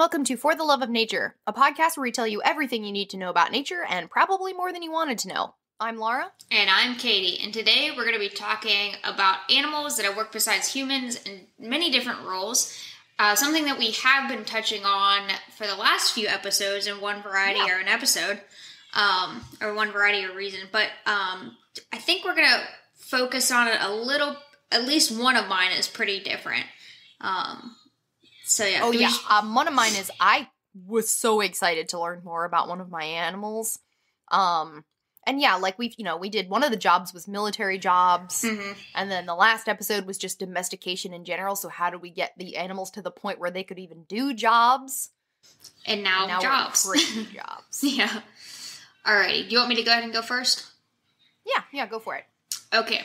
welcome to For the Love of Nature, a podcast where we tell you everything you need to know about nature and probably more than you wanted to know. I'm Laura. And I'm Katy, and today we're going to be talking about animals that have worked besides humans in many different roles. Uh, something that we have been touching on for the last few episodes in one variety Yeah. or an episode, um, or one variety or reason. But um, I think we're going to focus on it a little. At least one of mine is pretty different. Um, so yeah. Oh yeah, um, one of mine is I was so excited to learn more about one of my animals. Um, and yeah, like we've you know we did one of the jobs was military jobs, Mhm. and then the last episode was just domestication in general. So how do we get the animals to the point where they could even do jobs? And now, And now jobs. jobs. yeah. All right. Do you want me to go ahead and go first? Yeah, yeah, go for it. Okay.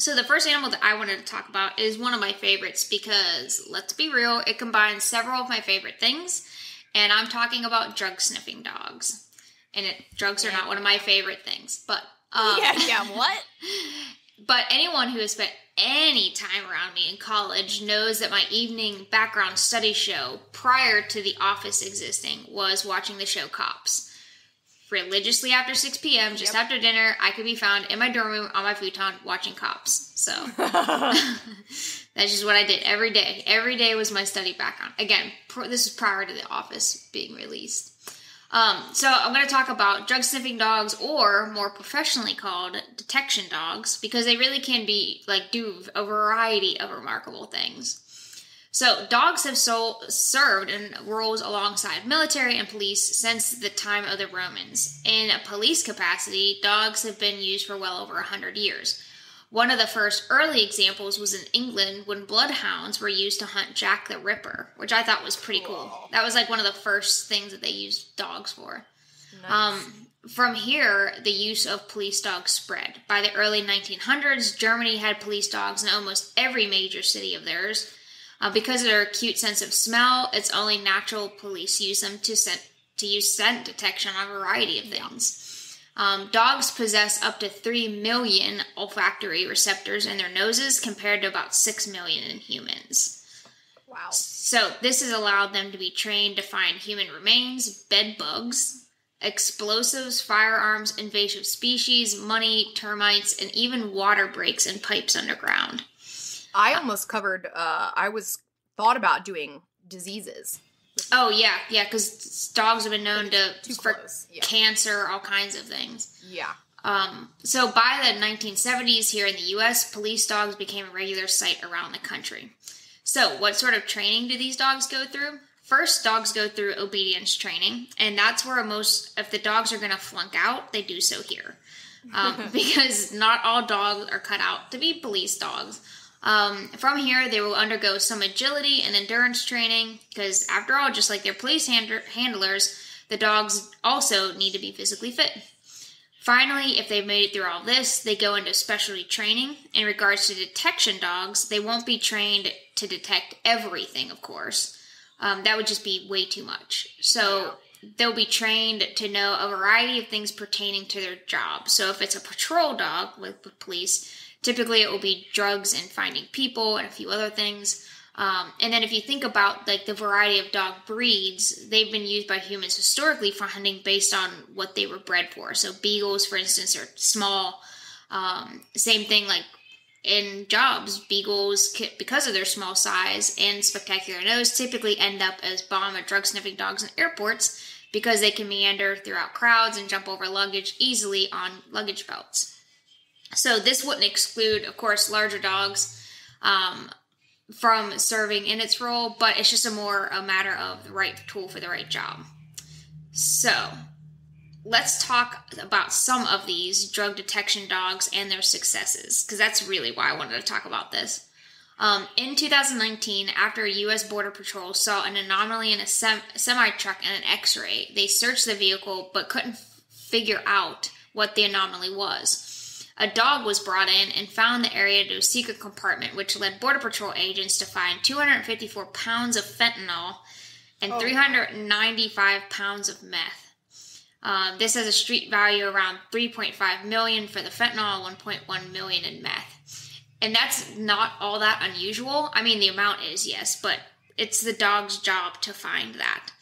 So the first animal that I wanted to talk about is one of my favorites because let's be real, it combines several of my favorite things, and I'm talking about drug sniffing dogs. And it, drugs are not one of my favorite things, but um, yeah, yeah. What? but anyone who has spent any time around me in college knows that my evening background study show prior to The Office existing was watching the show Cops. Religiously after 6 p.m., just Yep. after dinner, I could be found in my dorm room on my futon watching Cops. So that's just what I did every day. Every day was my study background. Again, pr- this is prior to The Office being released. Um, so I'm going to talk about drug sniffing dogs, or more professionally called detection dogs, because they really can be like do a variety of remarkable things. So dogs have so served in roles alongside military and police since the time of the Romans. In a police capacity, dogs have been used for well over a hundred years. One of the first early examples was in England when bloodhounds were used to hunt Jack the Ripper, which I thought was pretty cool. Cool. That was like one of the first things that they used dogs for. Nice. Um, from here, the use of police dogs spread. By the early 1900s, Germany had police dogs in almost every major city of theirs. Uh, because of their acute sense of smell, it's only natural police use them to scent, to use scent detection on a variety of things. Um, dogs possess up to 3 million olfactory receptors in their noses compared to about 6 million in humans. wow. So, this has allowed them to be trained to find human remains, bed bugs, explosives, firearms, invasive species, money, termites, and even water breaks and pipes underground. I almost covered. uh I was thought about doing diseases. Oh, yeah, yeah, because dogs have been known to for. Yeah. cancer, all kinds of things. Yeah. Um, so by the 1970s here in the US, police dogs became a regular sight around the country. So, what sort of training do these dogs go through? First, dogs go through obedience training, and that's where most, if the dogs are going to flunk out, they do so here. Um, because not all dogs are cut out to be police dogs. Um, from here, they will undergo some agility and endurance training, because after all, just like their police hand- handlers, the dogs also need to be physically fit. Finally, if they've made it through all this, they go into specialty training. In regards to detection dogs, they won't be trained to detect everything, of course. Um, that would just be way too much. So they'll be trained to know a variety of things pertaining to their job. So if it's a patrol dog with, with police, typically it will be drugs and finding people and a few other things. Um, and then if you think about like the variety of dog breeds, they've been used by humans historically for hunting based on what they were bred for. So beagles, for instance, are small. Um, same thing like in jobs, beagles, because of their small size and spectacular nose, typically end up as bomb or drug sniffing dogs in airports because they can meander throughout crowds and jump over luggage easily on luggage belts. So this wouldn't exclude, of course, larger dogs um, from serving in its role, but it's just a more a matter of the right tool for the right job. So let's talk about some of these drug detection dogs and their successes, because that's really why I wanted to talk about this. Um, in 2019, after a U.S. Border Patrol saw an anomaly in a sem- semi truck and an x ray, they searched the vehicle but couldn't f- figure out what the anomaly was. A dog was brought in and found the area to a secret compartment, which led Border Patrol agents to find 254 pounds of fentanyl and Oh. 395 pounds of meth. Um, this has a street value around 3.5 million for the fentanyl, 1.1 million in meth, and that's not all that unusual. I mean, the amount is yes, but it's the dog's job to find that.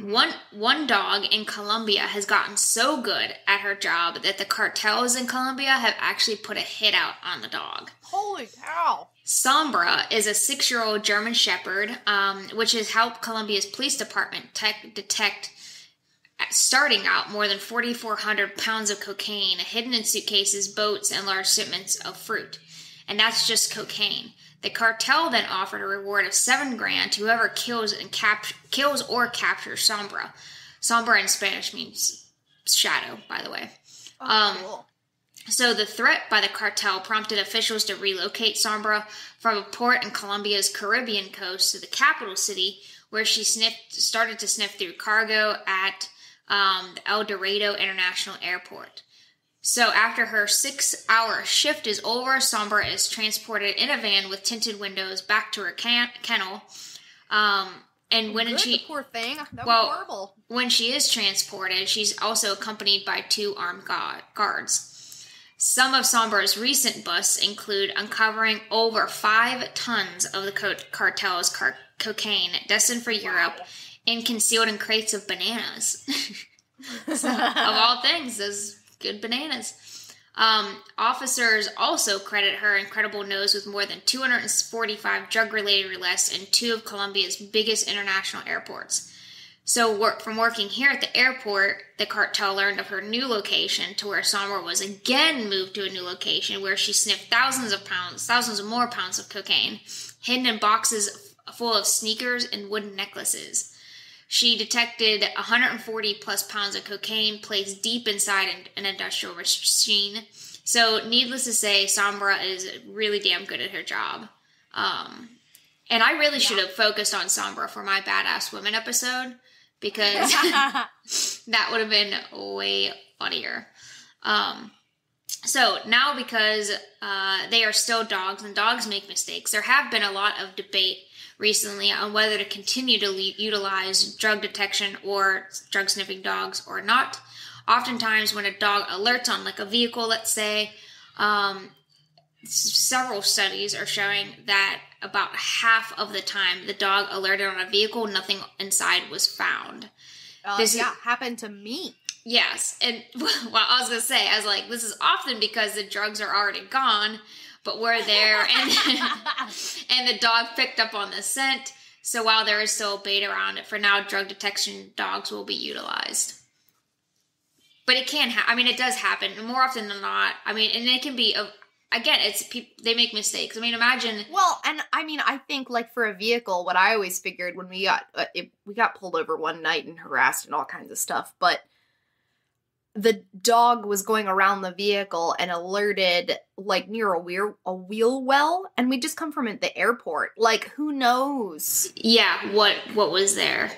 One one dog in Colombia has gotten so good at her job that the cartels in Colombia have actually put a hit out on the dog. Holy cow! Sombra is a six-year-old German Shepherd, um, which has helped Colombia's police department tech detect, starting out, more than 4,400 pounds of cocaine hidden in suitcases, boats, and large shipments of fruit. And that's just cocaine. The cartel then offered a reward of seven grand to whoever kills and cap- kills or captures Sombra. Sombra in Spanish means shadow, by the way. Oh, Um, cool. So the threat by the cartel prompted officials to relocate Sombra from a port in Colombia's Caribbean coast to the capital city, where she sniffed, started to sniff through cargo at um, the El Dorado International Airport. So after her six-hour shift is over, Sombra is transported in a van with tinted windows back to her can- kennel. Um, and when Good, she poor thing. That well- was horrible. when she is transported, she's also accompanied by two armed gu- guards. Some of Sombra's recent busts include uncovering over five tons of the co- cartel's car- cocaine destined for Europe and concealed in crates of bananas. So, of all things, those good bananas. Um, officers also credit her incredible nose with more than 245 drug related arrests in two of Colombia's biggest international airports. So, work, from working here at the airport, the cartel learned of her new location to where Sombra was again moved to a new location where she sniffed thousands of pounds, thousands of more pounds of cocaine, hidden in boxes full of sneakers and wooden necklaces. She detected 140 plus pounds of cocaine placed deep inside an, industrial machine. So, needless to say, Sombra is really damn good at her job. Um, and I really should have focused on Sombra for my Badass Women episode because that would have been way funnier. Um, so now, because uh, they are still dogs and dogs make mistakes, there have been a lot of debate recently on whether to continue to le- utilize drug detection or drug sniffing dogs or not. Oftentimes, when a dog alerts on like a vehicle, let's say, um, several studies are showing that about half of the time the dog alerted on a vehicle, nothing inside was found. Uh, This is- yeah, happened to me. Yes, and well, I was gonna say, I was like, this is often because the drugs are already gone, but we're there, and and the dog picked up on the scent. So while there is still debate around it, for now, drug detection dogs will be utilized. But it can, ha- I mean, it does happen more often than not. I mean, and it can be a, again, it's people they make mistakes. I mean, imagine Well, and I mean, I think like for a vehicle, what I always figured when we got uh, it, we got pulled over one night and harassed and all kinds of stuff, but the dog was going around the vehicle and alerted like near a wheel a wheel well, and we just come from the airport. Like, who knows? yeah, what what was there?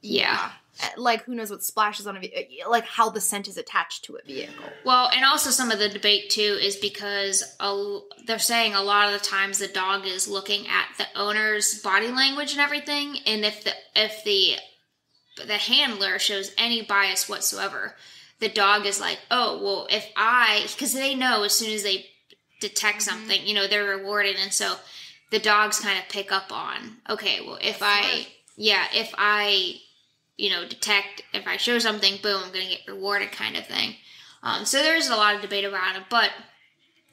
Yeah. Uh, Like, who knows what splashes on a vehicle? Like, how the scent is attached to a vehicle. Well, and also some of the debate too is because a, they're saying a lot of the times the dog is looking at the owner's body language and everything, and if the if the the handler shows any bias whatsoever, the dog is like, oh well, if I because they know as soon as they detect something, you know, they're rewarded, and so the dogs kind of pick up on, okay, well, if That's I smart. yeah, if I you know detect if I show something, boom, I'm gonna get rewarded, kind of thing. Um, so there's a lot of debate around it, but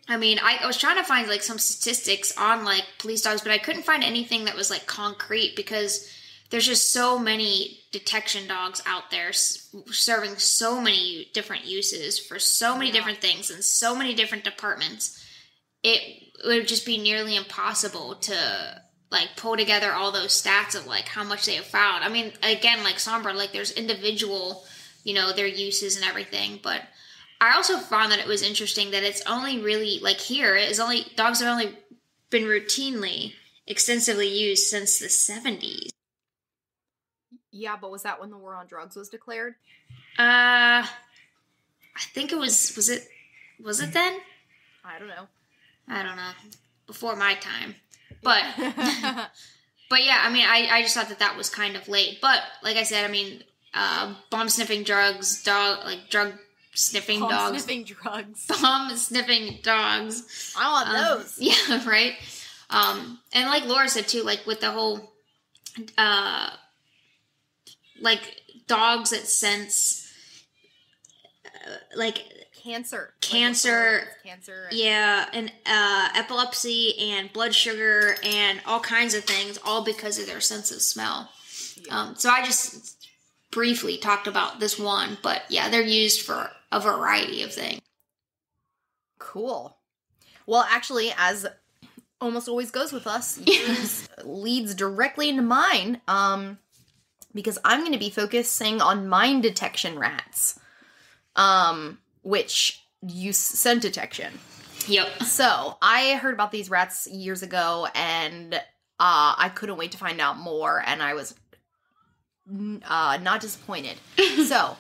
I mean, I, I was trying to find like some statistics on like police dogs, but I couldn't find anything that was like concrete because there's just so many detection dogs out there serving so many different uses for so many Yeah. different things and so many different departments. It would just be nearly impossible to like pull together all those stats of like how much they have found. I mean, again, like Sombra, like there's individual, you know, their uses and everything, but I also found that it was interesting that it's only really like here is only dogs have only been routinely extensively used since the 70s. Yeah, but was that when the war on drugs was declared? Uh I think it was was it was it then? I don't know. I don't know. Before my time. But but yeah, I mean I I just thought that that was kind of late. But like I said, I mean uh bomb sniffing drugs, dog like drug sniffing Palm dogs. sniffing drugs. Bomb sniffing dogs. I want Um, those. Yeah, right. Um, and like Laura said too, like with the whole uh, like dogs that sense, uh, like Cancer. Cancer. Like, cancer. and- yeah, and uh, epilepsy and blood sugar and all kinds of things, all because of their sense of smell. Yeah. Um, so I just briefly talked about this one, but yeah, they're used for a variety of things. Cool. Well, actually, as almost always goes with us, yours leads directly into mine. Um, because I'm going to be focusing on mine detection rats, um, which use scent detection. Yep. So I heard about these rats years ago, and uh, I couldn't wait to find out more, and I was uh, not disappointed. so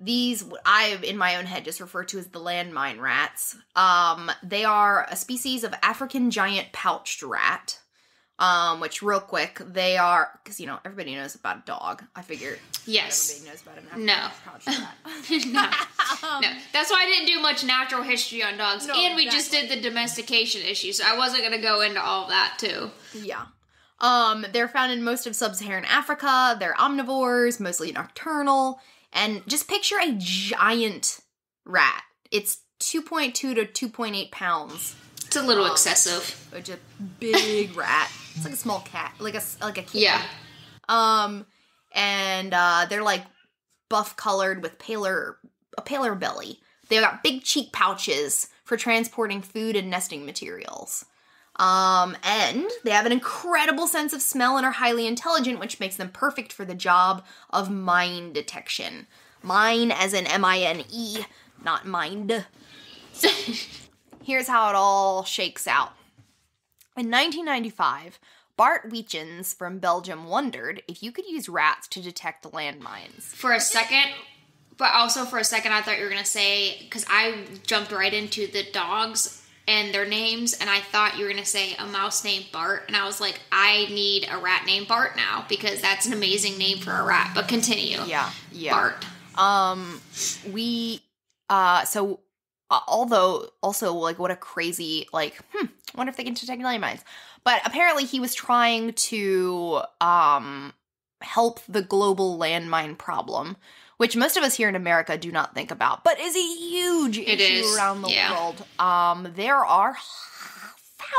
these I, in my own head, just refer to as the landmine rats. Um, they are a species of African giant pouched rat. Um, which real quick, they are because you know everybody knows about a dog. I figure Yes. everybody knows about No. no. No, that's why I didn't do much natural history on dogs, No, and we just did the domestication issue, so I wasn't gonna go into all that too. Yeah. Um, they're found in most of sub-Saharan Africa. They're omnivores, mostly nocturnal, and just picture a giant rat. It's 2.2 to 2.8 pounds, It's a little Um, excessive. which a big rat. It's like a small cat, like a like a kitten. Yeah. Um, and uh, they're like buff colored with paler a paler belly. They've got big cheek pouches for transporting food and nesting materials. Um, and they have an incredible sense of smell and are highly intelligent, which makes them perfect for the job of mine detection. Mine as in M I N E, not mind. Here's how it all shakes out. In 1995, Bart Weetjens from Belgium wondered if you could use rats to detect landmines. For a second, but also for a second, I thought you were gonna say because I jumped right into the dogs and their names, and I thought you were gonna say a mouse named Bart, and I was like, I need a rat named Bart now because that's an amazing name for a rat. But continue. Yeah, yeah. Bart. Um, we, uh, so uh, although also like what a crazy like, hmm, wonder if they can detect landmines. But apparently he was trying to um help the global landmine problem, which most of us here in America do not think about, but is a huge It issue is, around the yeah. world. Um, there are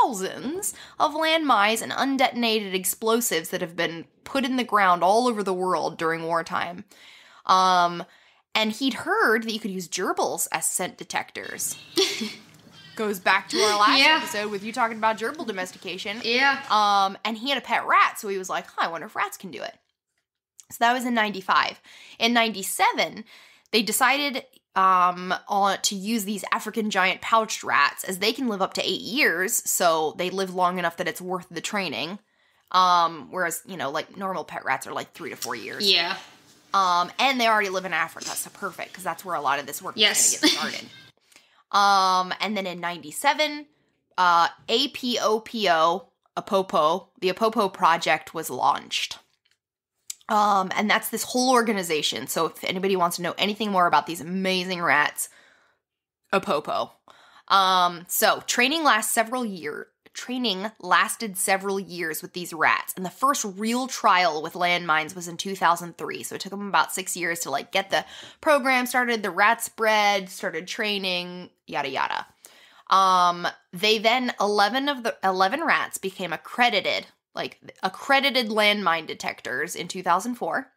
thousands of landmines and undetonated explosives that have been put in the ground all over the world during wartime. Um, and he'd heard that you could use gerbils as scent detectors. Goes back to our last Yeah. episode with you talking about gerbil domestication. Yeah. Um, and he had a pet rat, so he was like, huh, I wonder if rats can do it. So that was in 95. In 97, they decided um on to use these African giant pouched rats as they can live up to 8 years, so they live long enough that it's worth the training. Um whereas, you know, like normal pet rats are like 3 to 4 years. Yeah. Um, and they already live in Africa, so perfect because that's where a lot of this work Yes. is going to get started. um, and then in '97, uh, APOPO, Apopo, the Apopo project was launched. Um, and that's this whole organization. So if anybody wants to know anything more about these amazing rats, Apopo. Um, so training lasts several years. Training lasted several years with these rats, and the first real trial with landmines was in 2003. So it took them about six years to like get the program started, the rats bred, started training, yada yada. Um, they then 11 of the 11 rats became accredited, like accredited landmine detectors in 2004.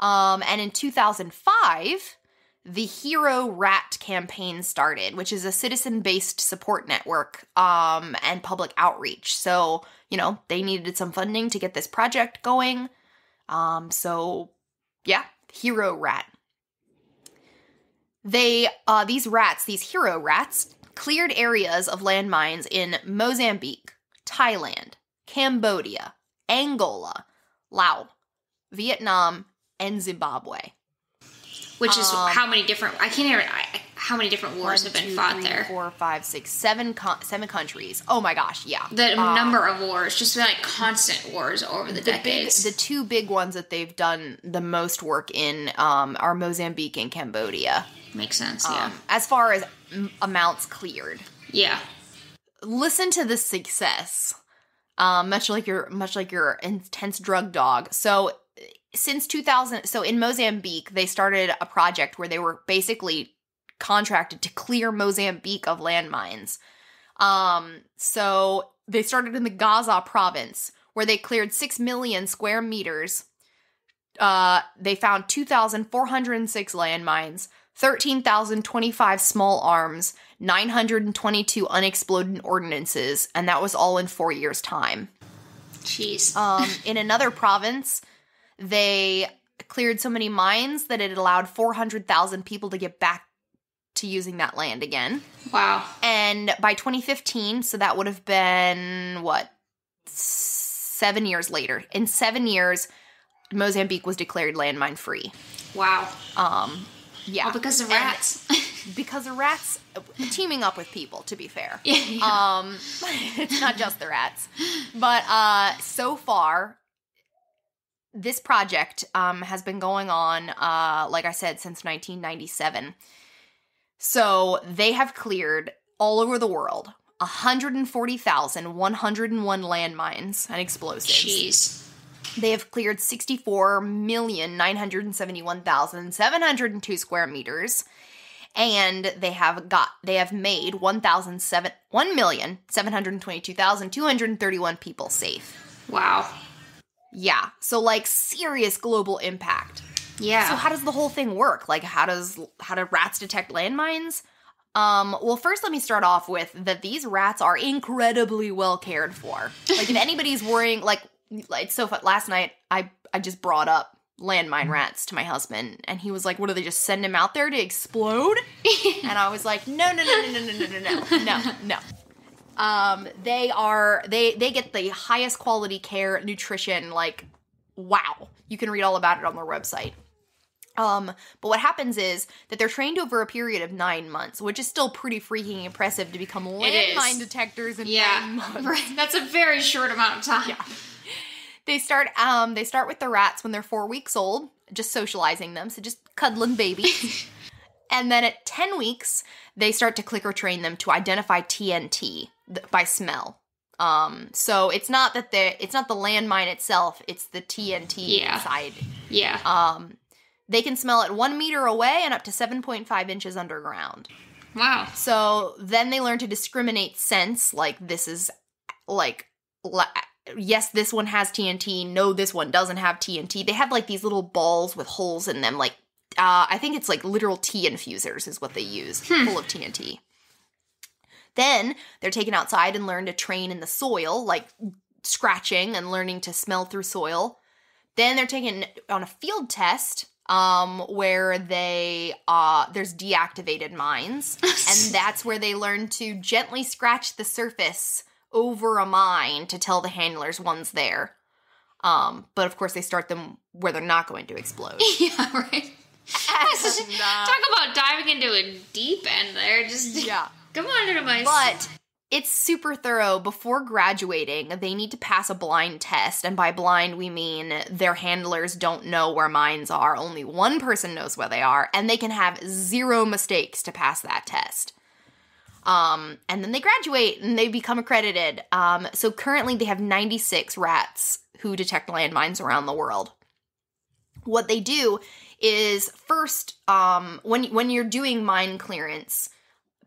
Um, and in 2005, the Hero Rat campaign started, which is a citizen based support network um, and public outreach. So, you know, they needed some funding to get this project going. Um, so, yeah, Hero Rat. They, uh, these rats, these hero rats, cleared areas of landmines in Mozambique, Thailand, Cambodia, Angola, Laos, Vietnam, and Zimbabwe. Which is Um, how many different? I can't even. I, how many different wars One, have been two, fought three, there? Four, five, six, seven, con- seven countries. Oh my gosh, yeah. The Um, number of wars, just like constant wars over the, the big, decades. the two big ones that they've done the most work in um, are Mozambique and Cambodia. Makes sense. Yeah. Um, as far as m- amounts cleared, yeah. listen to the success. um, much like your much like your intense drug dog. So since 2000, so in Mozambique, they started a project where they were basically contracted to clear Mozambique of landmines. Um, so they started in the Gaza province where they cleared 6 million square meters. Uh, they found 2,406 landmines, 13,025 small arms, 922 unexploded ordnances, and that was all in four years' time. Jeez. Um, in another province, they cleared so many mines that it allowed 400,000 people to get back to using that land again. wow. And by 2015, so that would have been what? Seven years later. In seven years, Mozambique was declared landmine free. Wow. Um, yeah. All because of rats. because of rats teaming up with people, to be fair. yeah. yeah. Um, it's not just the rats, but uh, so far, this project um has been going on, uh, like I said, since 1997. So they have cleared all over the world 140,101 landmines and explosives. Jeez. They have cleared 64,971,702 square meters. And they have got they have made 1,007 1,722,231 people safe. Wow. Yeah. So like serious global impact. Yeah. So how does the whole thing work? Like how does how do rats detect landmines? Um, well, first let me start off with that these rats are incredibly well cared for. Like if anybody's worrying like like so last night I I just brought up landmine rats to my husband and he was like, "What do they just send him out there to explode?" and I was like, "No, no, no, no, no, no, no, no, no. No, no." Um, they are they they get the highest quality care, nutrition, like wow. You can read all about it on their website. Um, but what happens is that they're trained over a period of nine months, which is still pretty freaking impressive to become landmine detectors in nine yeah. months. Right. That's a very short amount of time. Yeah. They start um they start with the rats when they're four weeks old, just socializing them, so just cuddling babies. and then at ten weeks, they start to clicker train them to identify TNT th- by smell. Um, so it's not that the it's not the landmine itself; it's the TNT Yeah. inside. Yeah. Um, they can smell it one meter away and up to seven point five inches underground. Wow. So then they learn to discriminate scents. Like this is like, la- yes, this one has TNT. No, this one doesn't have TNT. They have like these little balls with holes in them. Like uh, I think it's like literal tea infusers is what they use, Hmm. full of TNT. Then they're taken outside and learn to train in the soil, like scratching and learning to smell through soil. Then they're taken on a field test um where they uh there's deactivated mines and that's where they learn to gently scratch the surface over a mine to tell the handlers one's there. Um but of course they start them where they're not going to explode. yeah. Right. Talk about diving into a deep end there. Just yeah. Come on my. But it's super thorough. Before graduating, they need to pass a blind test. And by blind, we mean their handlers don't know where mines are. Only one person knows where they are. And they can have zero mistakes to pass that test. Um, and then they graduate and they become accredited. Um, so currently, they have 96 rats who detect landmines around the world. What they do is first, um, when when you're doing mine clearance,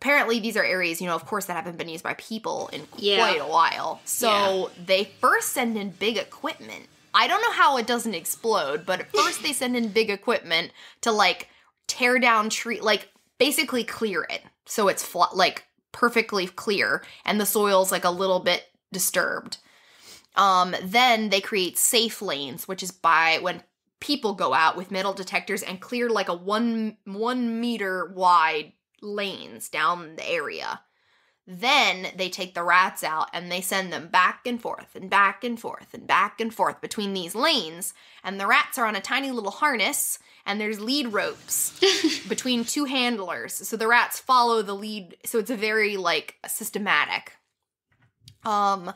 apparently these are areas, you know, of course, that haven't been used by people in Yeah. quite a while. So they first send in big equipment. I don't know how it doesn't explode, but at first they send in big equipment to like tear down tree, like basically clear it so it's flat, like perfectly clear, and the soil's like a little bit disturbed. Um, then they create safe lanes, which is by when people go out with metal detectors and clear like a one one meter wide lanes down the area. Then they take the rats out and they send them back and forth and back and forth and back and forth between these lanes. And the rats are on a tiny little harness and there's lead ropes between two handlers. So the rats follow the lead. So it's a very like systematic. Um,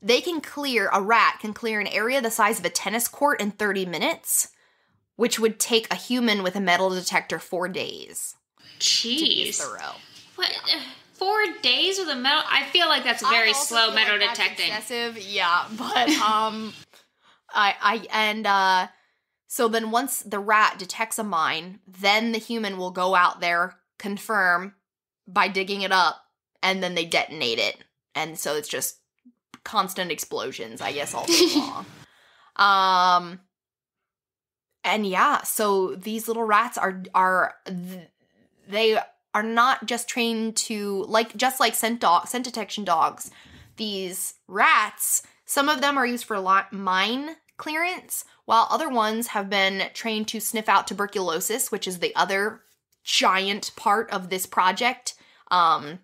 they can clear a rat can clear an area the size of a tennis court in 30 minutes, which would take a human with a metal detector four days to be Jeez. thorough. What? Four days with a metal. I feel like that's very slow metal like detecting. Excessive, yeah, but um, I I and uh, so then once the rat detects a mine, then the human will go out there confirm by digging it up, and then they detonate it, and so it's just constant explosions, I guess, all day long. Um, and yeah, so these little rats are are th- they are not just trained to like just like scent dog scent detection dogs. These rats, some of them are used for mine clearance, while other ones have been trained to sniff out tuberculosis, which is the other giant part of this project, um,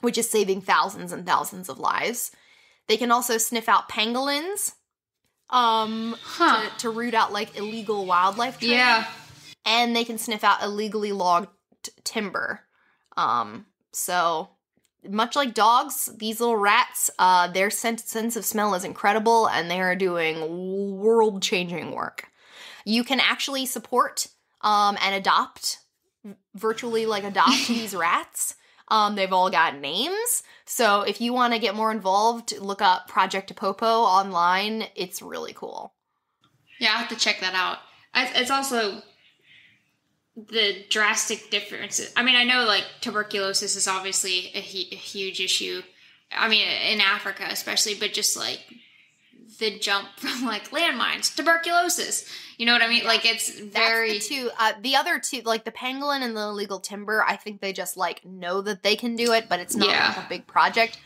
which is saving thousands and thousands of lives. They can also sniff out pangolins, um, Huh. to, to root out like illegal wildlife. trade Yeah. and they can sniff out illegally logged timber. Um, so much like dogs, these little rats, uh, their sense sense of smell is incredible, and they are doing world changing work. You can actually support um, and adopt, virtually like adopt these rats. Um, they've all got names. So if you want to get more involved, look up Project Apopo online. It's really cool. Yeah, I'll have to check that out. It's also the drastic differences. I mean, I know like tuberculosis is obviously a, hu- a huge issue. I mean, in Africa especially, but just like the jump from like landmines, tuberculosis. You know what I mean? Like it's That's very the two. Uh, the other two, like the pangolin and the illegal timber, I think they just like know that they can do it, but it's not Yeah. like a big project.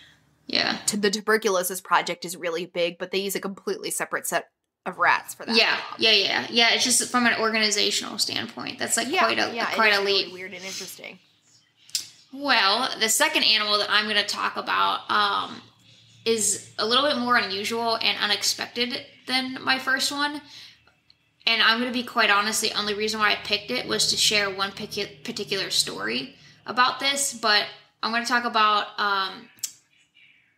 yeah. To the tuberculosis project is really big, but they use a completely separate set of rats for that. Yeah, job. yeah, yeah, yeah. It's just from an organizational standpoint. That's like yeah, quite a yeah, quite a really leap. weird and interesting. Well, the second animal that I'm going to talk about um, is a little bit more unusual and unexpected than my first one. And I'm going to be quite honest, the only reason why I picked it was to share one particular story about this. But I'm going to talk about um,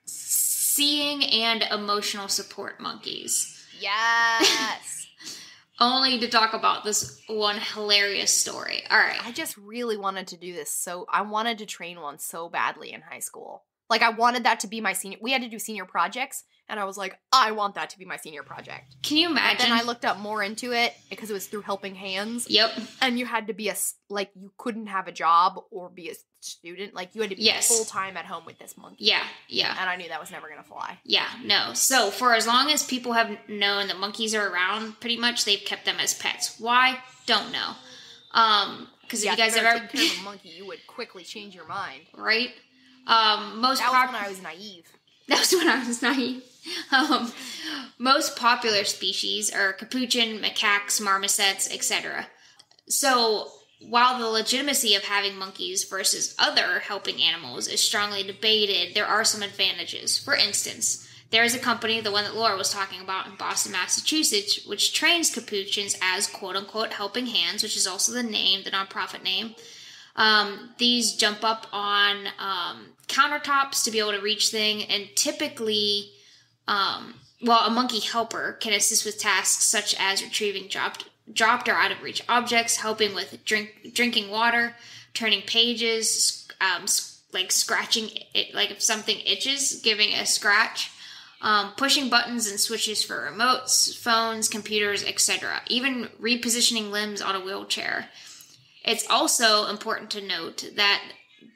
seeing and emotional support monkeys. Yes. Only to talk about this one hilarious story. All right. I just really wanted to do this. So I wanted to train one so badly in high school. Like I wanted that to be my senior. We had to do senior projects, and I was like, I want that to be my senior project. Can you imagine? then I looked up more into it because it was through Helping Hands. Yep. and you had to be a, like you couldn't have a job or be a student like you had to be Yes. full time at home with this monkey Yeah. Yeah. and i knew that was never gonna fly Yeah, no. So for as long as people have known that monkeys are around, pretty much they've kept them as pets. Why? Don't know. Um, because yeah if you guys have ever care of a monkey you would quickly change your mind right, um, most that pop- when i was naive that was when I was naive. Um, most popular species are capuchin, macaques, marmosets, etc. So, while the legitimacy of having monkeys versus other helping animals is strongly debated, there are some advantages. For instance, there is a company, the one that Laura was talking about in Boston, Massachusetts, which trains capuchins as quote unquote helping hands, which is also the name, the nonprofit name. Um, these jump up on um, countertops to be able to reach thing, and typically, um, well, a monkey helper can assist with tasks such as retrieving dropped, dropped or out of reach objects, helping with drink, drinking water, turning pages, um, like scratching it, like if something itches, giving a scratch. Um, pushing buttons and switches for remotes, phones, computers, etc. Even repositioning limbs on a wheelchair. It's also important to note that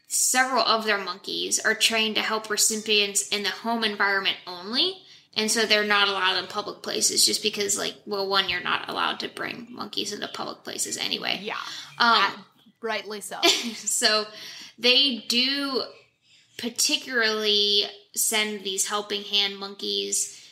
several of their monkeys are trained to help recipients in the home environment only. And so they're not allowed in public places just because, like, well, one, you're not allowed to bring monkeys into public places anyway. yeah Um, rightly so so they do particularly send these helping hand monkeys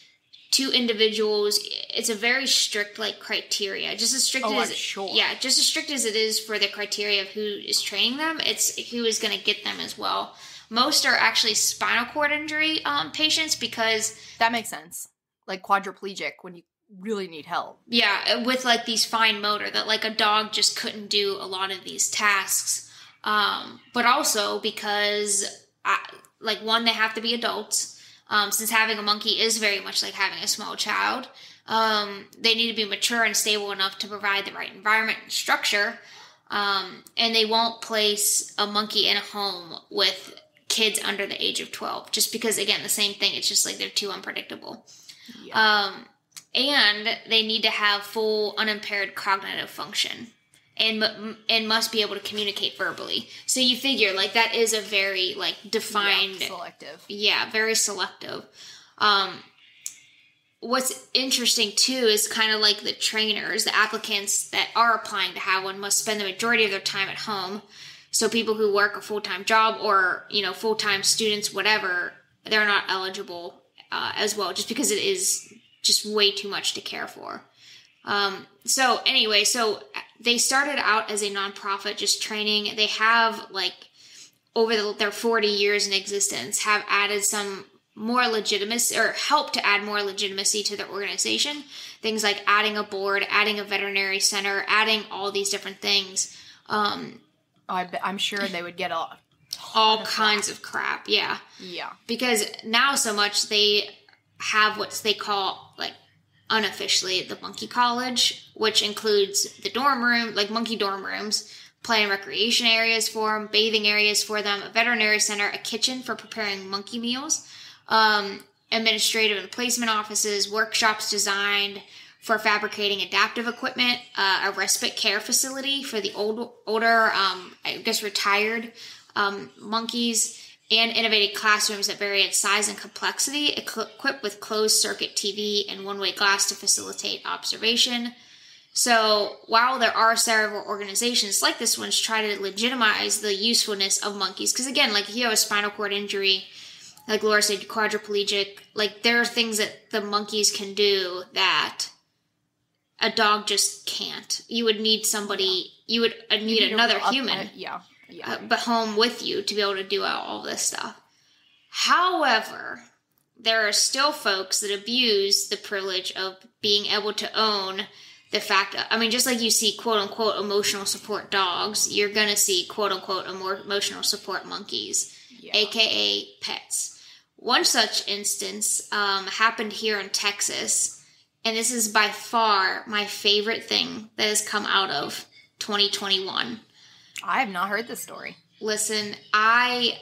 to individuals it's a very strict like criteria just as strict Oh, as sure. yeah just as strict as it is for the criteria of who is training them it's who is going to get them as well most are actually spinal cord injury um, patients because that makes sense like quadriplegic when you really need help Yeah, with like these fine motor that like a dog just couldn't do a lot of these tasks. Um, but also because I, like one, they have to be adults. Um, since having a monkey is very much like having a small child, um, they need to be mature and stable enough to provide the right environment and structure. Um, and they won't place a monkey in a home with kids under the age of 12 just because again the same thing it's just like they're too unpredictable Yeah. um, and they need to have full unimpaired cognitive function and and must be able to communicate verbally so you figure like that is a very like defined Yeah, selective. yeah, very selective. Um, what's interesting too is kind of like the trainers, the applicants that are applying to have one must spend the majority of their time at home. So people who work a full time job or you know full time students, whatever, they're not eligible uh, as well, just because it is just way too much to care for. Um, so anyway, so they started out as a nonprofit, just training. They have like over the, their 40 years in existence have added some more legitimacy or help to add more legitimacy to their organization things like adding a board adding a veterinary center adding all these different things um, I, i'm sure they would get a. all kinds of crap yeah Yeah. because now so much they have what they call like unofficially the monkey college which includes the dorm room like monkey dorm rooms play and recreation areas for them bathing areas for them a veterinary center a kitchen for preparing monkey meals um, administrative and placement offices workshops designed for fabricating adaptive equipment uh, a respite care facility for the old older um, i guess retired um, monkeys and innovative classrooms that vary in size and complexity, equipped with closed circuit TV and one way glass to facilitate observation. So, while there are several organizations like this one's try to legitimize the usefulness of monkeys, because again, like if you have a spinal cord injury, like Laura said, quadriplegic, like there are things that the monkeys can do that a dog just can't. You would need somebody, you would need You'd another human yeah. Yeah. uh, but home with you to be able to do all this stuff. However, there are still folks that abuse the privilege of being able to own the fact. I mean, just like you see quote unquote emotional support dogs, you're gonna see quote unquote emotional support monkeys, yeah. aka pets. One such instance um, happened here in Texas, and this is by far my favorite thing that has come out of 2021 I have not heard this story. listen i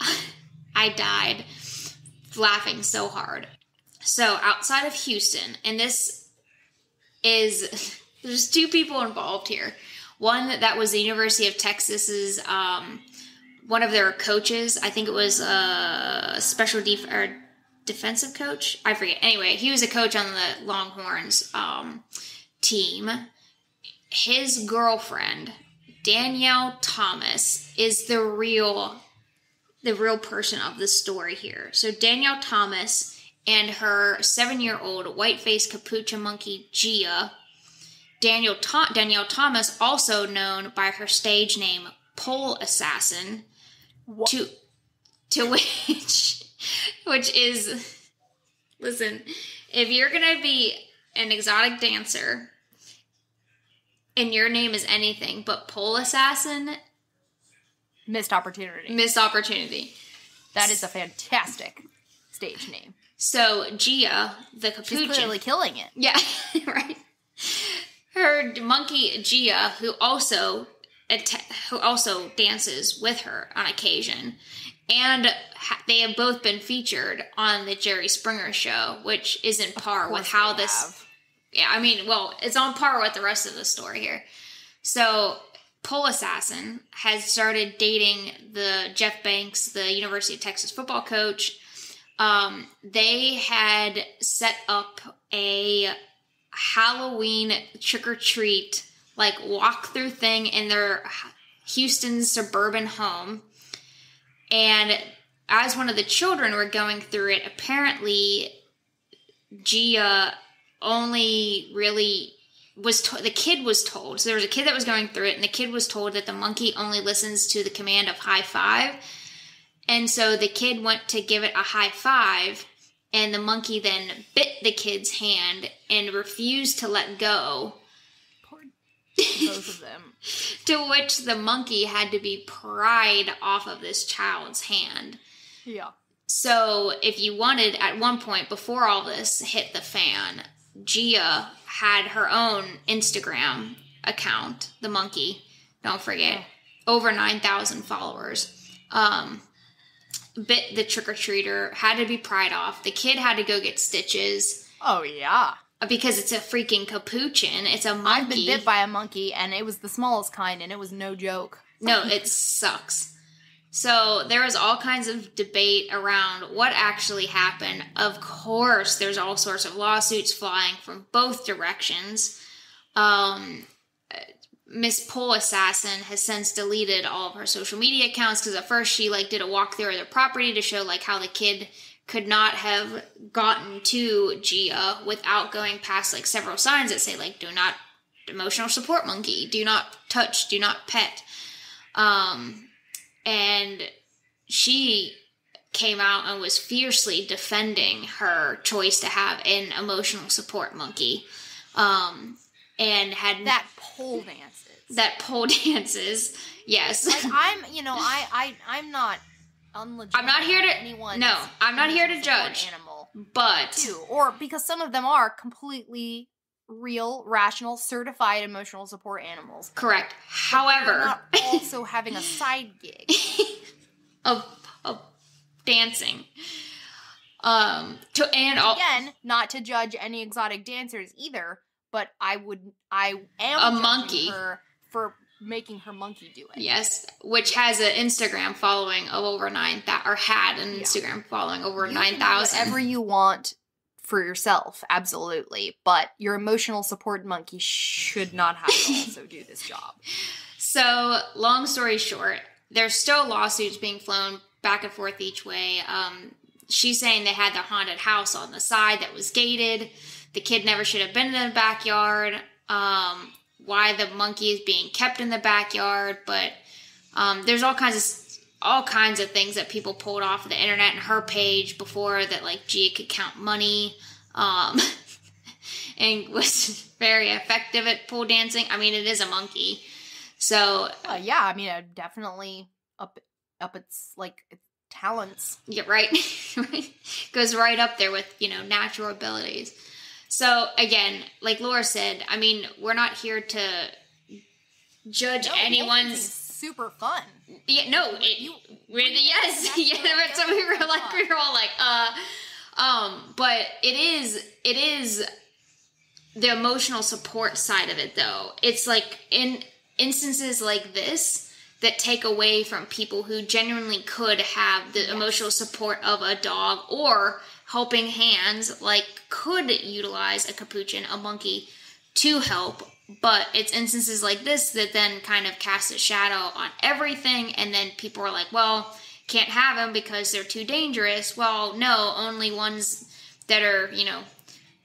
i died laughing so hard. So outside of houston and this is there's two people involved here. One that was the university of texas's um one of their coaches. I think it was a special def- or defensive coach? I forget. Anyway he was a coach on the longhorns um team. His girlfriend Danielle Thomas is the real the real person of the story here. So Danielle Thomas and her 7-year-old white-faced capuchin monkey Gia Daniel Danielle Thomas also known by her stage name Pole Assassin What? to to which which is listen, if you're going to be an exotic dancer and your name is anything but pole assassin, Missed opportunity. missed opportunity. that is a fantastic stage name. So Gia, the She's capuchin, clearly killing it. yeah, right. Her monkey Gia, who also who also dances with her on occasion, and ha- they have both been featured on the Jerry Springer show, which is in par with how this. Yeah, I mean, well, it's on par with the rest of the story here. So, Pole Assassin has started dating the Jeff Banks, the University of Texas football coach. Um, they had set up a Halloween trick or treat, like walkthrough thing in their Houston suburban home. And as one of the children were going through it, apparently Gia only really was to- the kid was told. So there was a kid that was going through it and the kid was told that the monkey only listens to the command of high five. And so the kid went to give it a high five and the monkey then bit the kid's hand and refused to let go. Poor both of them. to which the monkey had to be pried off of this child's hand. Yeah. So, if you wanted, at one point before all this hit the fan, Gia had her own Instagram account, the monkey. Don't forget, over nine thousand followers. Um, bit the trick or treater, had to be pried off. The kid had to go get stitches Oh yeah. because it's a freaking capuchin. It's a monkey. I've been bit by a monkey and it was the smallest kind and it was no joke. No, it sucks. So there was all kinds of debate around what actually happened. Of course, there's all sorts of lawsuits flying from both directions. Um, Miss Pole Assassin has since deleted all of her social media accounts because at first she like did a walkthrough of the property to show like how the kid could not have gotten to Gia without going past like several signs that say like do not emotional support monkey, do not touch, do not pet. Um, and she came out and was fiercely defending her choice to have an emotional support monkey um and had That pole dances. that pole dances yes like I'm, you know, I I I'm not unlegitimate. I'm not here to- anyone. no, I'm not here to judge. Animal but too, or because some of them are completely real, rational, certified emotional support animals. correct however not also having a side gig. of of dancing um to and Again, not to judge any exotic dancers either, but I would, I am A monkey. for making her monkey do it. Yes, which has an Instagram following of over nine that or had an Yeah. Instagram following over You nine thousand. Whatever you want for yourself, absolutely. But your emotional support monkey should not have to also do this job. So, long story short, there's still lawsuits being flown back and forth each way. Um, she's saying they had the haunted house on the side that was gated. The kid never should have been in the backyard. Um, why the monkey is being kept in the backyard, but um, there's all kinds of all kinds of things that people pulled off of the internet and her page before that like Gia could count money. Um, and was very effective at pole dancing. I mean, it is a monkey. So Uh, yeah, I mean, uh, definitely up up its like its talents. Yeah, right. right. Goes right up there with, you know, natural abilities. So again, like Laura said, I mean, we're not here to judge No, anyone's super fun. yeah, no, it, You- really, yes, that's yeah. what- so we were like, fun. we were all like, uh, um, but it is, it is the emotional support side of it, though. It's like in instances like this that take away from people who genuinely could have the emotional support of a dog or helping hands, like could utilize a capuchin, a monkey, to help. But it's instances like this that then kind of cast a shadow on everything, and then people are like, well, can't have them because they're too dangerous. Well, no, only ones that are, you know,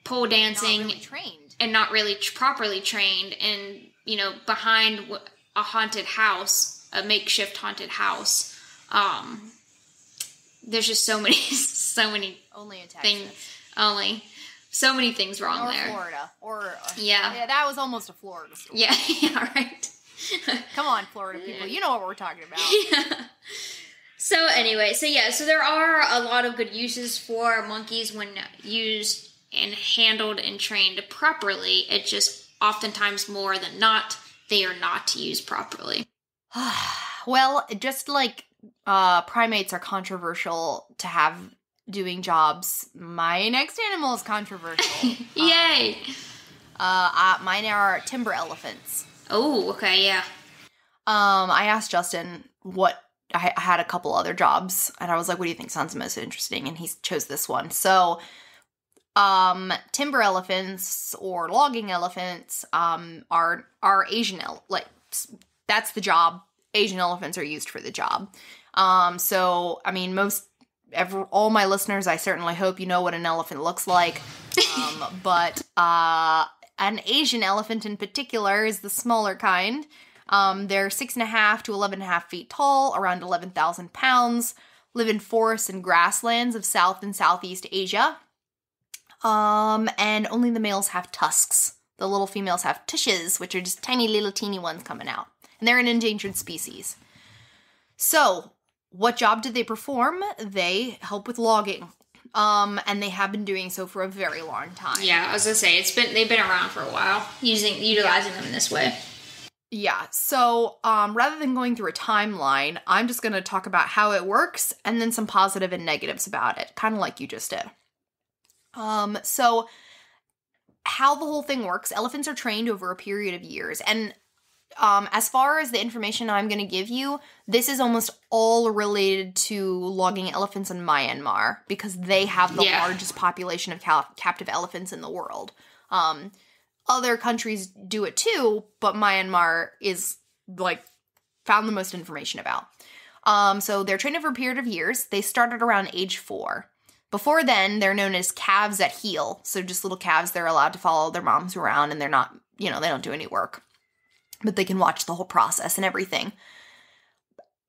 pole Not dancing really trained. and not really tr- properly trained and you know behind w- a haunted house a makeshift haunted house um there's just so many so many Only in Texas. things only so many things wrong or there Florida. Or uh, Yeah. yeah, that was almost a Florida story. yeah yeah right Come on, Florida people, you know what we're talking about. so anyway so yeah so there are a lot of good uses for monkeys when used and handled and trained properly it just oftentimes more than not they are not used properly well, just like uh, primates are controversial to have doing jobs, my next animal is controversial. Yay! uh, uh, mine are timber elephants. Oh, okay, yeah. Um, I asked Justin what I, I had a couple other jobs, and I was like, "What do you think sounds most interesting?" And he chose this one. So, um, timber elephants or logging elephants, um, are are Asian ele- like that's the job. Asian elephants are used for the job. Um, so I mean, most ever all my listeners, I certainly hope you know what an elephant looks like. Um, but uh, an Asian elephant in particular is the smaller kind. Um, they're six and a half to eleven and a half feet tall, around eleven thousand pounds. Live in forests and grasslands of South and Southeast Asia. Um, and only the males have tusks. The little females have tushes, which are just tiny little teeny ones coming out. And they're an endangered species. So, what job did they perform? They help with logging. Um, and they have been doing so for a very long time. Yeah, I was gonna say it's been they've been around for a while, using utilizing them in this way. Yeah. So um, rather than going through a timeline, I'm just going to talk about how it works and then some positive and negatives about it, kind of like you just did. Um, so how the whole thing works, elephants are trained over a period of years. And um, as far as the information I'm going to give you, this is almost all related to logging elephants in Myanmar because they have the Yeah. largest population of cal- captive elephants in the world. Um, other countries do it too, but Myanmar is like found the most information about. Um, so they're trained over a period of years. They started around age four. Before then, they're known as calves at heel. So just little calves. They're allowed to follow their moms around, and they're not, you know, they don't do any work, but they can watch the whole process and everything.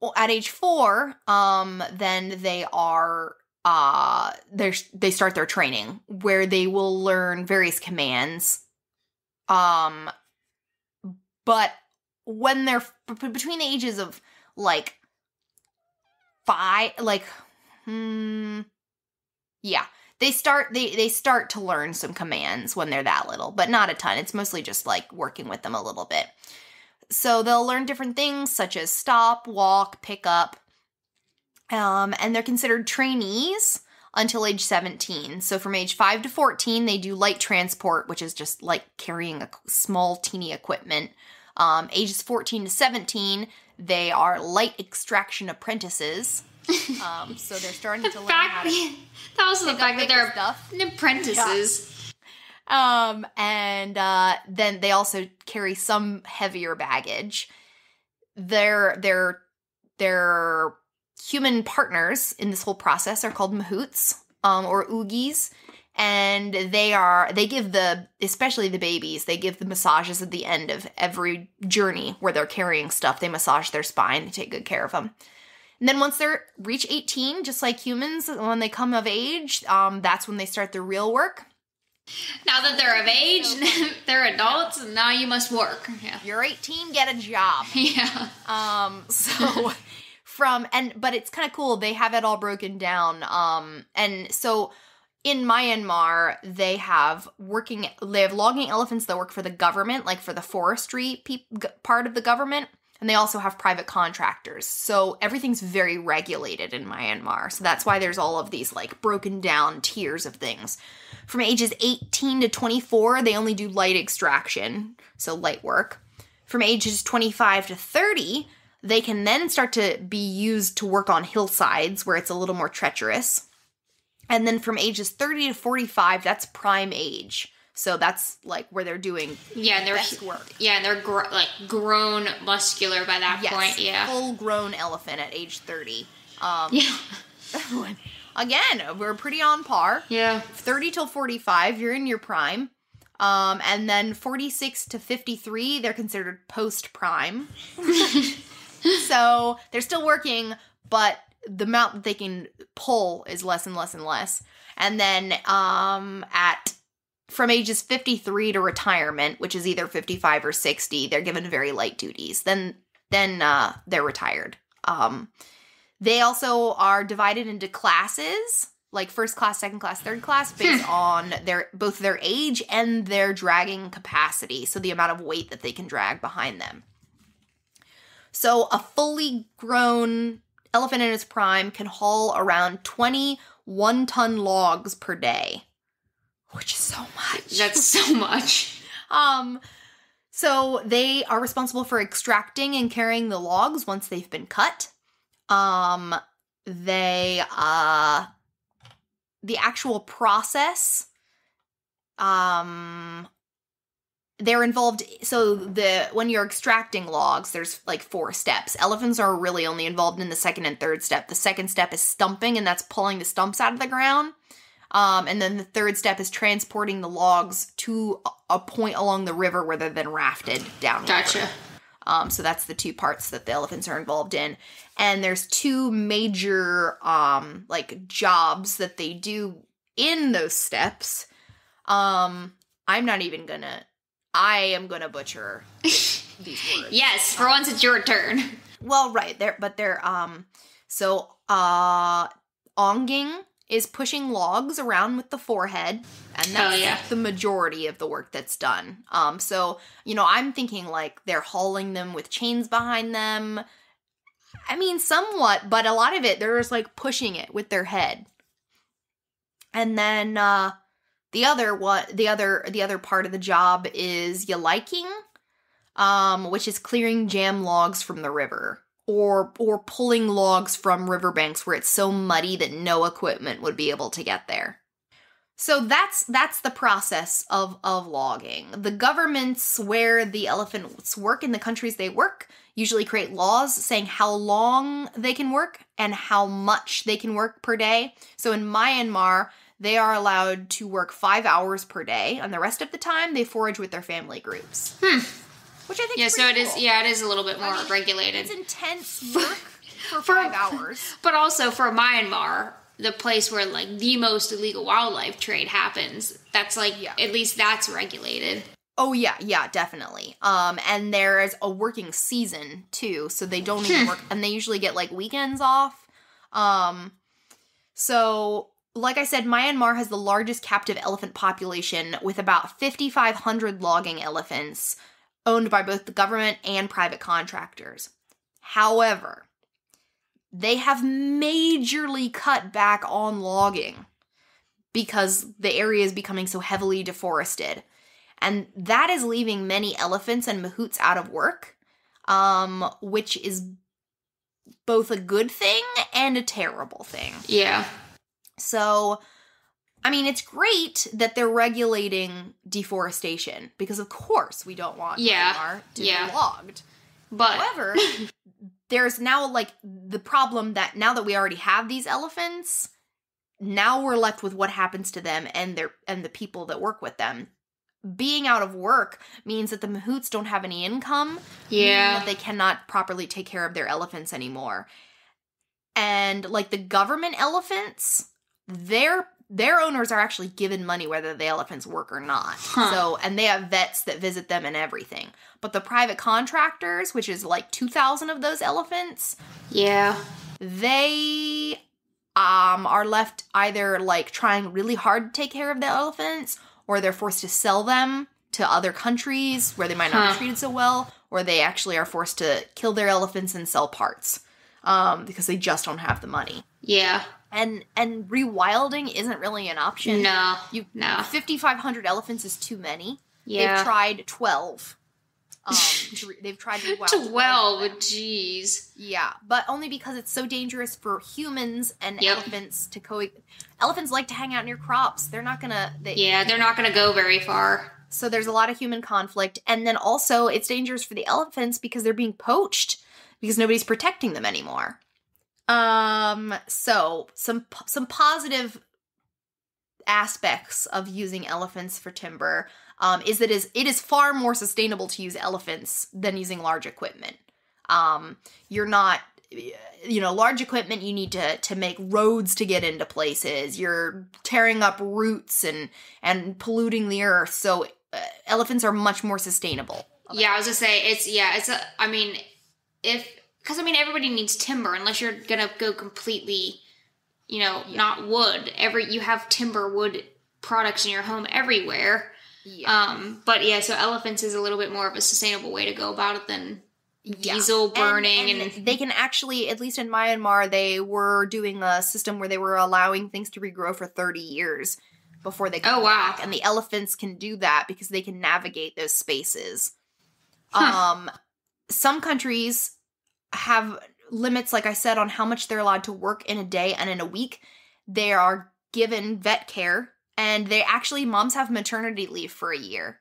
Well, at age four, um, then they are uh they they start their training where they will learn various commands um but when they're between the ages of like five like hmm yeah they start they they start to learn some commands when they're that little but not a ton. It's mostly just like working with them a little bit. So they'll learn different things such as stop walk pick up um, and they're considered trainees until age 17 so from age 5 to 14 they do light transport which is just like carrying a small teeny equipment. Um, ages 14 to 17 they are light extraction apprentices um, so they're starting The to learn how fact to that was the fact that they're stuff apprentices. um, and uh, then they also carry some heavier baggage. Their their their human partners in this whole process are called mahouts um, or oozies, and they are they give the especially the babies they give the massages at the end of every journey where they're carrying stuff. They massage their spine. They take good care of them. And then once they're reach 18, just like humans, when they come of age, um, that's when they start their real work. Now that they're of age, they're adults, and now you must work. Yeah. You're 18, get a job. Yeah. Um, so from and but it's kind of cool. They have it all broken down. Um, and so in Myanmar, they have working. They have logging elephants that work for the government, like for the forestry g- part of the government. And they also have private contractors. So everything's very regulated in Myanmar. So that's why there's all of these like broken down tiers of things. From ages 18 to 24, they only do light extraction, so light work. From ages 25 to 30, they can then start to be used to work on hillsides where it's a little more treacherous. And then from ages 30 to 45, that's prime age. So that's like where they're doing Yeah, and they're best work. yeah, and they're gr- like grown, muscular by that Yes, point. Yeah. full grown elephant at age 30. Um, Yeah. again, we're pretty on par. Yeah. 30 till 45, you're in your prime. Um, and then 46 to 53, they're considered post prime. so they're still working, but the amount that they can pull is less and less and less. And then um, at from ages 53 to retirement, which is either 55 or 60, they're given very light duties. Then then uh, they're retired. Um, they also are divided into classes, like first class, second class, third class, based on their both their age and their dragging capacity, so the amount of weight that they can drag behind them. So a fully grown elephant in its prime can haul around 20 one ton logs per day, which is so much. That's so much. Um, so they are responsible for extracting and carrying the logs once they've been cut. Um, they uh, the actual process. Um, they're involved. So the when you're extracting logs, there's like four steps. Elephants are really only involved in the second and third step. The second step is stumping, and that's pulling the stumps out of the ground. Um, and then the third step is transporting the logs to a- point along the river where they're then rafted down. Gotcha. Um, so that's the two parts that the elephants are involved in. And there's two major um like jobs that they do in those steps. Um, I'm not even gonna I am gonna butcher these words. Yes, for once it's your turn. Well, right there, but they're um. So uh, onging is pushing logs around with the forehead, and that's Oh, yeah. the majority of the work that's done. Um, so you know, I'm thinking like they're hauling them with chains behind them. I mean, somewhat, but a lot of it they're just like pushing it with their head. And then uh the other what the other the other part of the job is you liking, um, which is clearing jam logs from the river or or pulling logs from riverbanks where it's so muddy that no equipment would be able to get there. So that's that's the process of of logging. The governments where the elephants work in the countries they work usually create laws saying how long they can work and how much they can work per day. So in Myanmar, they are allowed to work 5 hours per day and the rest of the time they forage with their family groups. Hmm. Which I think Yeah, is so it pretty is. Yeah, it is a little bit more mean, regulated. It's intense work for For- 5 hours. But also for Myanmar, the place where like the most illegal wildlife trade happens, that's like Yeah. at least that's regulated. Oh yeah, yeah, definitely. Um, and there is a working season too, so they don't even work, and they usually get like weekends off. Um, so like I said, Myanmar has the largest captive elephant population with about fifty five hundred logging elephants owned by both the government and private contractors. However, they have majorly cut back on logging because the area is becoming so heavily deforested and that is leaving many elephants and mahouts out of work um which is both a good thing and a terrible thing Yeah. so i mean it's great that they're regulating deforestation because of course we don't want Yeah, Myanmar to yeah. be logged But however there's now like the problem that now that we already have these elephants now we're left with what happens to them and their and the people that work with them being out of work means that the mahouts don't have any income yeah. that they cannot properly take care of their elephants anymore and like the government elephants their their owners are actually given money whether the elephants work or not Huh. so and they have vets that visit them and everything but the private contractors which is like 2000 of those elephants Yeah. they um are left either like trying really hard to take care of the elephants or they're forced to sell them to other countries where they might not Huh. be treated so well or they actually are forced to kill their elephants and sell parts um because they just don't have the money Yeah. And and rewilding isn't really an option No. you No. 5500 elephants is too many Yeah. they've tried 12 um to re- they've tried to rewild Twelve. Jeez. Yeah, but only because it's so dangerous for humans and Yep. elephants to co. Elephants like to hang out near crops. They're not gonna. They, Yeah, they're not going to go very far. So there's a lot of human conflict, and then also it's dangerous for the elephants because they're being poached because nobody's protecting them anymore. Um. So some some positive aspects of using elephants for timber um, is that is it is far more sustainable to use elephants than using large equipment. Um, you're not you know large equipment you need to to make roads to get into places you're tearing up roots and and polluting the earth so uh, elephants are much more sustainable Yeah, I was gonna say it's yeah, it's a. I mean, if because I mean everybody needs timber unless you're gonna go completely, you know, not wood. Every you have timber wood products in your home everywhere. yeah Um, but yeah, so elephants is a little bit more of a sustainable way to go about it than Yeah. diesel burning and, and they can actually at least in myanmar they were doing a system where they were allowing things to regrow for 30 years before they come Oh, wow. back and the elephants can do that because they can navigate those spaces Huh. um some countries have limits like i said on how much they're allowed to work in a day and in a week they are given vet care and they actually moms have maternity leave for a year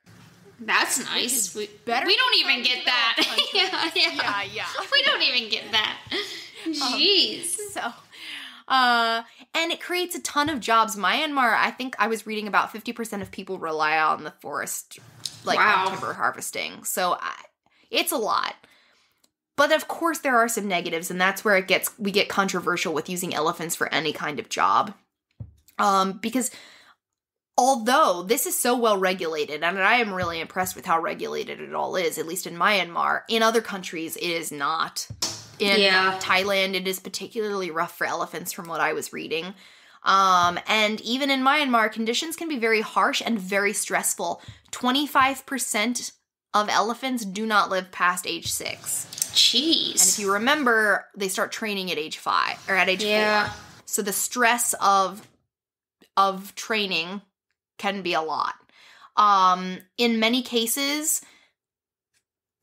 that's nice. We, better we don't even get that. developed yeah, yeah, yeah We don't even get that. Jeez. So, uh, and it creates a ton of jobs. Myanmar, I think I was reading about 50% of people rely on the forest, like Wow. timber harvesting. So I, it's a lot. But of course, there are some negatives, and that's where it gets we get controversial with using elephants for any kind of job. Um, because although this is so well regulated, and I am really impressed with how regulated it all is, at least in Myanmar, in other countries it is not. In Yeah. Thailand, it is particularly rough for elephants, from what I was reading. Um, and even in Myanmar, conditions can be very harsh and very stressful. 25% of elephants do not live past age six. Jeez. And if you remember, they start training at age five or at age Yeah. four. So the stress of of training can be a lot. Um, in many cases,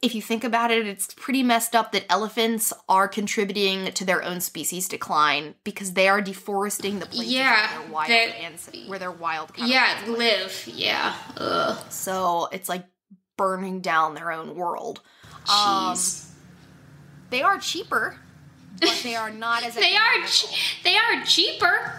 if you think about it, it's pretty messed up that elephants are contributing to their own species decline because they are deforesting the places Yeah, where their wild that- ans- where their wild yeah, live. Yeah. Ugh. so it's like burning down their own world. Um, they are cheaper, but they are not as they are che- they are cheaper.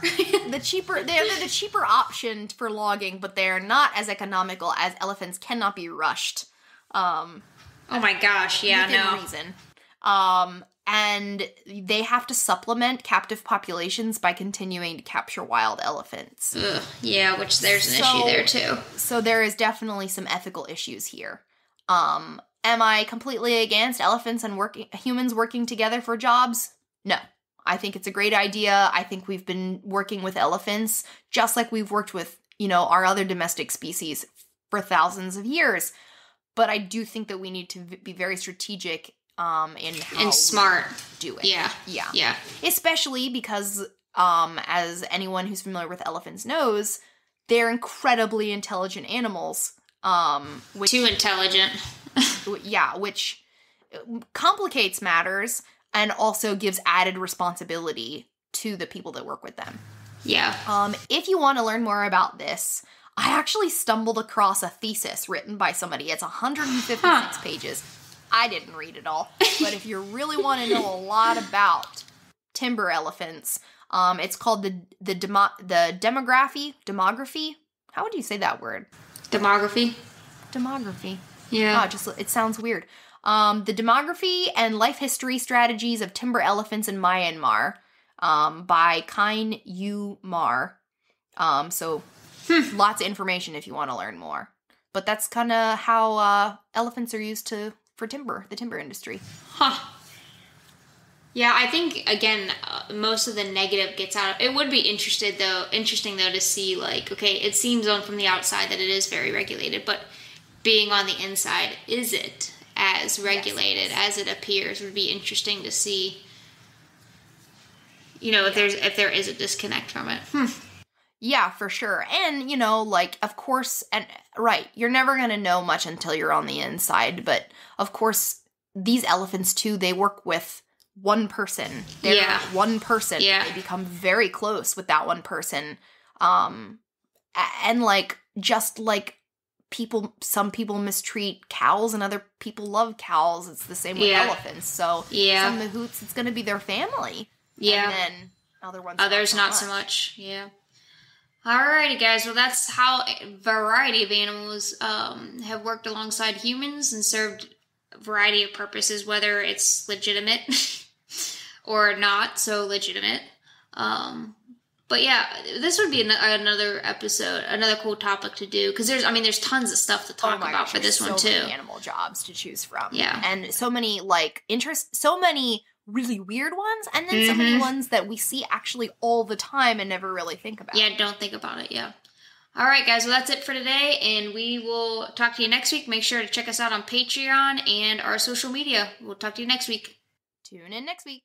the cheaper they're, they're the cheaper option for logging, but they are not as economical as elephants cannot be rushed. Um, oh my gosh. Yeah. No. reason. Um, and they have to supplement captive populations by continuing to capture wild elephants. Ugh. Yeah. Which there's an So- issue there too. So there is definitely some ethical issues here. Um, am I completely against elephants and working humans working together for jobs? No. I think it's a great idea. I think we've been working with elephants just like we've worked with, you know, our other domestic species for thousands of years. But I do think that we need to be very strategic um in how And smart. do it. Yeah. Yeah Yeah. especially because um as anyone who's familiar with elephants knows they're incredibly intelligent animals um which Too intelligent. yeah which uh, complicates matters and also gives added responsibility to the people that work with them Yeah. um if you want to learn more about this i actually stumbled across a thesis written by somebody it's 156 Huh. pages i didn't read it all but if you really want to know a lot about timber elephants um it's called the the demo, the demography demography how would you say that word Demography. demography Yeah. Oh, just it sounds weird. Um, the demography and life history strategies of timber elephants in Myanmar, um, by Khyne U Mar. Um, so lots of information if you want to learn more. But that's kind of how uh, elephants are used to for timber, the timber industry. Huh. Yeah, I think again, uh, most of the negative gets out. Of, It would be interested though, interesting though to see like, okay, it seems on from the outside that it is very regulated, but being on the inside, is it as regulated as it appears? Would be interesting to see. You know, if there's if there is a disconnect from it. Hmm. Yeah, for sure. And, you know, like, of course, and right, you're never going to know much until you're on the inside. But of course, these elephants, too, they work with one person. They're Yeah. one person. Yeah. They become very close with that one person. Um, and like, just like people, some people mistreat cows and other people love cows. It's the same with Yeah. elephants. So, Yeah. some mahouts, it's going to be their family. Yeah. And then other ones, Others not so much. Yeah. Alrighty, guys. Well, that's how a variety of animals um, have worked alongside humans and served a variety of purposes, whether it's legitimate or not so legitimate. Um, but yeah, this would be an- another episode, another cool topic to do because there's, I mean, there's tons of stuff to talk Oh about gosh, for this there's one so too. many animal jobs to choose from. Yeah. and so many like interest, so many really weird ones, and then so many Mhm. ones that we see actually all the time and never really think about. Yeah, don't think about it. Yeah. All right, guys. Well, that's it for today, and we will talk to you next week. Make sure to check us out on Patreon and our social media. We'll talk to you next week. Tune in next week.